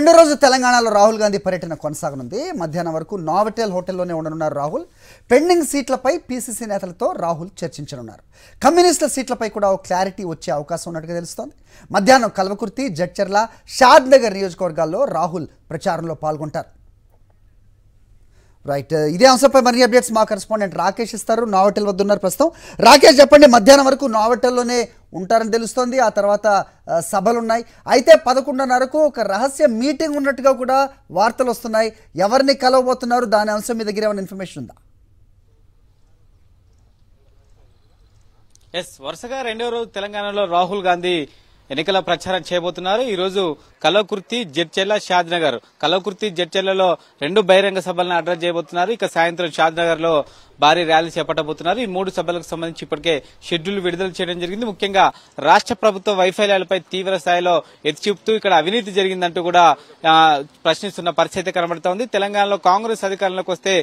రెండో రోజు తెలంగాణలో రాహుల్ గాంధీ పర్యటన కొనసాగనుంది. మధ్యాహ్నం వరకు నావటెల్ హోటల్లోనే ఉండనున్నారు రాహుల్. పెండింగ్ సీట్లపై పీసీసీ నేతలతో రాహుల్ చర్చించనున్నారు. కమ్యూనిస్టుల సీట్లపై కూడా ఓ క్లారిటీ వచ్చే అవకాశం ఉన్నట్టుగా తెలుస్తోంది. మధ్యాహ్నం కల్వకుర్తి జడ్చర్ల షాద్ నగర్ నియోజకవర్గాల్లో రాహుల్ ప్రచారంలో పాల్గొంటారు. రైట్ ఇదే అంశంపై మరిన్ని అప్డేట్స్ మా కరెస్పాండెంట్ రాకేష్ ఇస్తారు. నావటెల్ వద్ద ఉన్నారు ప్రస్తుతం. రాకేష్ చెప్పండి మధ్యాహ్నం వరకు నావటెల్లోనే ఉంటారని తెలుస్తోంది. ఆ తర్వాత సభలున్నాయి. అయితే పదకొండున్నరకు ఒక రహస్య మీటింగ్ ఉన్నట్టుగా కూడా వార్తలు వస్తున్నాయి. ఎవరిని కలవబోతున్నారు? దాని అంశం మీ దగ్గర ఏమైనా ఇన్ఫర్మేషన్ ఉందా? ఎస్ వరుసగా రెండో రోజు తెలంగాణలో రాహుల్ గాంధీ ఎన్నికల ప్రచారం చేయబోతున్నారు. ఈ రోజు కలవకుర్తి జడ్చెల్ల షాద్ నగర్ కలవకుర్తి జడ్చెల్లలో రెండు బహిరంగ సభలను అడ్రస్ చేయబోతున్నారు. ఇక సాయంత్రం షాద్నగర్లో భారీ ర్యాలీ చేపట్టబోతున్నారు. ఈ మూడు సభలకు సంబంధించి ఇప్పటికే షెడ్యూల్ విడుదల చేయడం జరిగింది. ముఖ్యంగా రాష్ట్ర ప్రభుత్వ వైఫల్యాలపై తీవ్ర స్థాయిలో ఎత్తి చూపుతూ ఇక్కడ అవినీతి జరిగిందంటూ కూడా ప్రశ్నిస్తున్న పరిస్థితి కనబడుతోంది. తెలంగాణలో కాంగ్రెస్ అధికారంలోకి వస్తే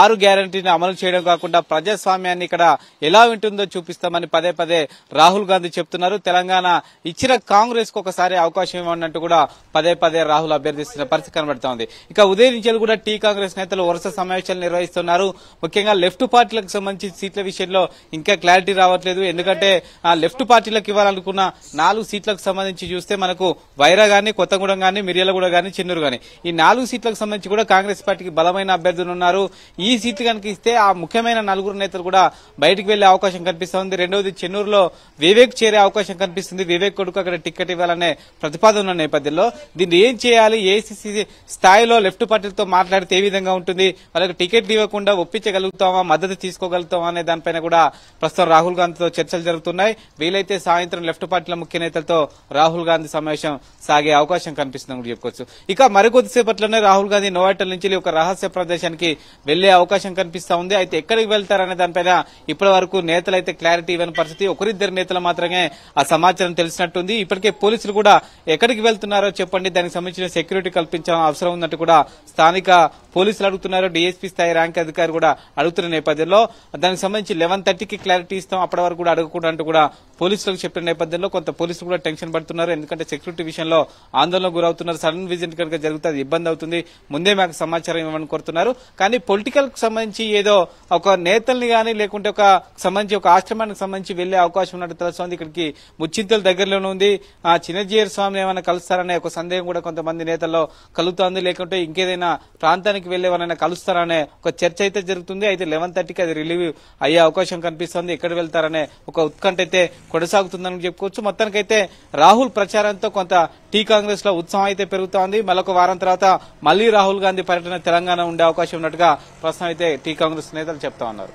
ఆరు గ్యారంటీని అమలు చేయడం కాకుండా ప్రజాస్వామ్యాన్ని ఇక్కడ ఎలా ఉంటుందో చూపిస్తామని పదే పదే రాహుల్ గాంధీ చెప్తున్నారు. తెలంగాణ ఇచ్చిన కాంగ్రెస్కు ఒకసారి అవకాశం ఇవ్వనట్టు కూడా పదే పదే రాహుల్ అభ్యర్థిస్తున్న పరిస్థితి కనబడుతోంది ఇక ఉదయం నుంచి కూడా టీ కాంగ్రెస్ నేతలు వరుస సమావేశాలు నిర్వహిస్తున్నారు. ముఖ్యంగా లెఫ్ట్ పార్టీలకు సంబంధించి సీట్ల విషయంలో ఇంకా క్లారిటీ రావట్లేదు. ఎందుకంటే ఆ లెఫ్ట్ పార్టీలకు ఇవ్వాలనుకున్న నాలుగు సీట్లకు సంబంధించి చూస్తే మనకు వైరా గాని కొత్తగూడెం గాని మిర్యాలగూడ గాని చెన్నూరు గాని. ఈ నాలుగు సీట్లకు సంబంధించి కూడా కాంగ్రెస్ పార్టీకి బలమైన అభ్యర్థులు ఉన్నారు. ఈ సీట్లు కనుక ఇస్తే ఆ ముఖ్యమైన నలుగురు నేతలు కూడా బయటకు వెళ్ళే అవకాశం కనిపిస్తోంది రెండవది చెన్నూరులో వివేక్ చేరే అవకాశం కనిపిస్తుంది. వివేక్ కొడుకు అక్కడ టికెట్ ఇవ్వాలనే ప్రతిపాదన ఉన్న నేపథ్యంలో దీన్ని ఏం చేయాలి? ఏసీసీ స్థాయిలో లెఫ్ట్ పార్టీలతో మాట్లాడితే ఏ విధంగా ఉంటుంది? వాళ్ళకి టికెట్ ఇవ్వకుండా ఒప్పించగలుగుతామా? మద్దతు తీసుకోగలుగుతామా? అనే దానిపైన కూడా ప్రస్తుతం రాహుల్ గాంధీతో చర్చలు జరుగుతున్నాయి. వీలైతే సాయంత్రం లెఫ్ట్ పార్టీల ముఖ్య నేతలతో రాహుల్ గాంధీ సమావేశం సాగే అవకాశం కనిపిస్తుందని కూడా చెప్పుకోవచ్చు. ఇక మరికొద్దిసేపట్లోనే రాహుల్ గాంధీ నోవాటల్ నుంచి ఒక రహస్య ప్రదేశానికి వెళ్ళే అవకాశం కనిపిస్తా ఉంది. అయితే ఎక్కడికి వెళ్తారనే దానిపైన ఇప్పటి వరకు నేతలు అయితే క్లారిటీ ఇవ్వని పరిస్థితి. ఒకరిద్దరు నేతలు మాత్రమే ఆ సమాచారం తెలిసినట్టుంది ఇప్పటికే పోలీసులు కూడా ఎక్కడికి వెళ్తున్నారో చెప్పండి. దానికి సంబంధించిన సెక్యూరిటీ కల్పించాల్సిన అవసరం ఉందంటూ కూడా స్థానిక పోలీసులు అడుగుతున్నారు. డీఎస్పీ స్థాయి ర్యాంక్ అధికారి కూడా అడుగుతున్న నేపథ్యంలో దానికి సంబంధించి లెవెన్ థర్టీకి క్లారిటీ ఇస్తాం. అప్పటి వరకు కూడా అడగకూడదు అంటూ కూడా పోలీసులకు చెప్పిన నేపథ్యంలో కొంత పోలీసులు కూడా టెన్షన్ పడుతున్నారు. ఎందుకంటే సెక్యూరిటీ విషయంలో ఆందోళన గురవుతున్నారు. సడన్ విజిట్ కనుక జరిగితే అది ఇబ్బంది అవుతుంది. ముందే మాకు సమాచారం ఇవ్వమని కోరుతున్నారు. కానీ పొలిటికల్కి సంబంధించి ఏదో ఒక నేతల్ని గానీ లేకుంటే ఒక సంబంధించి ఒక ఆశ్రమానికి సంబంధించి వెళ్ళే అవకాశం ఉన్నట్టు తెలుస్తోంది. ఇక్కడికి ముచ్చింతల దగ్గరలోనే ఉంది. ఆ చిన్నజీయర్ స్వామిని ఏమైనా కలుస్తారనే ఒక సందేహం కూడా కొంతమంది నేతల్లో కలుగుతోంది. లేకుంటే ఇంకేదైనా ప్రాంతానికి వెళ్ళే కలుస్తారనే ఒక చర్చ అయితే జరుగుతుంది. అయితే లెవెన్ థర్టీకి అది రిలీవ్ అయ్యే అవకాశం కనిపిస్తోంది. ఎక్కడ వెళ్తారనే ఒక ఉత్కంఠ అయితే కొనసాగుతుందని చెప్పుకోవచ్చు. మొత్తానికైతే రాహుల్ ప్రచారంతో కొంత టీ కాంగ్రెస్లో ఉత్సాహం అయితే పెరుగుతోంది. మరొక వారం తర్వాత మళ్ళీ రాహుల్ గాంధీ పర్యటన తెలంగాణ ఉండే అవకాశం ఉన్నట్టుగా ప్రస్తుతం అయితే టీ కాంగ్రెస్ నేతలు చెప్తా ఉన్నారు.